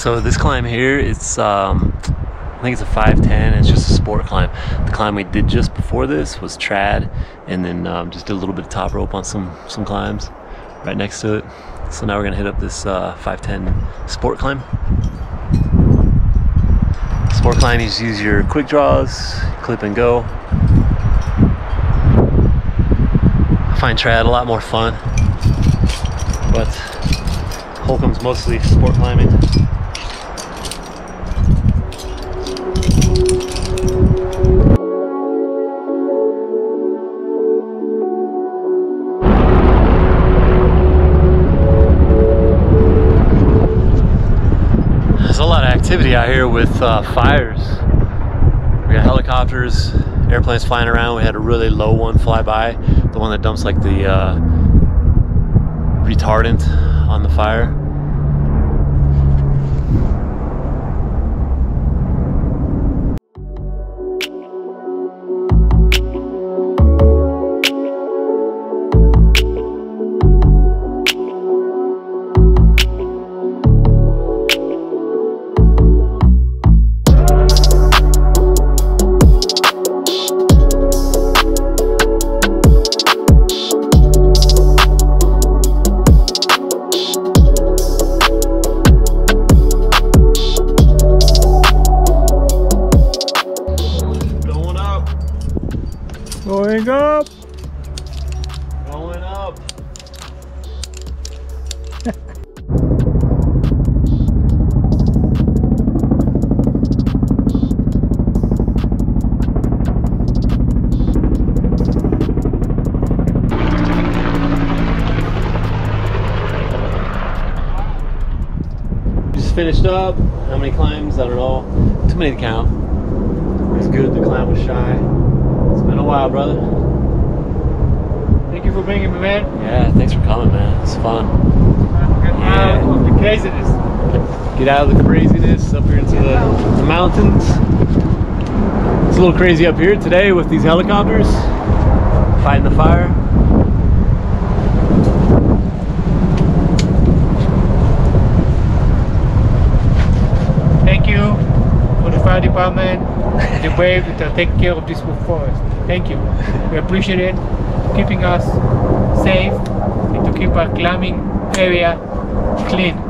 So this climb here, it's um, I think it's a 510. It's just a sport climb. The climb we did just before this was trad, and then um, just did a little bit of top rope on some some climbs right next to it. So now we're gonna hit up this uh, 510 sport climb. Sport climb, you just use your quick draws, clip and go. I find trad a lot more fun, but Holcomb's mostly sport climbing. Activity out here with uh, fires. We got helicopters, airplanes flying around. We had a really low one fly by, the one that dumps like the uh, retardant on the fire. Going up. going up. Just finished up. How many climbs? I don't know. Too many to count. It was good. The climb was Shai. It's been a while, brother. Thank you for bringing me, man. Yeah, thanks for coming, man. It's fun. Get Yeah. out of the craziness. Get out of the craziness up here into the, the mountains. It's a little crazy up here today with these helicopters fighting the fire. Thank you for the fire department, the that take care of this forest. Thank you. We appreciate it. Keeping us safe and to keep our climbing area clean.